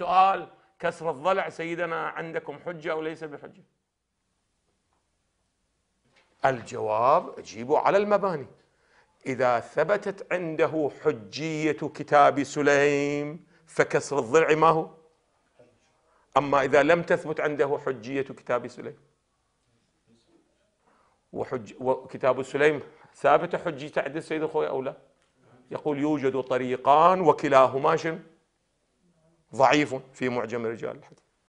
سؤال كسر الضلع سيدنا عندكم حجة أو ليس بحجة؟ الجواب اجيبوا على المباني. إذا ثبتت عنده حجية كتاب سليم فكسر الضلع ما هو؟ أما إذا لم تثبت عنده حجية كتاب سليم. وحج وكتاب سليم ثابت حجية عند السيد الخوي أو لا؟ يقول يوجد طريقان وكلاهما شنو؟ ضعيف في معجم رجال الحديث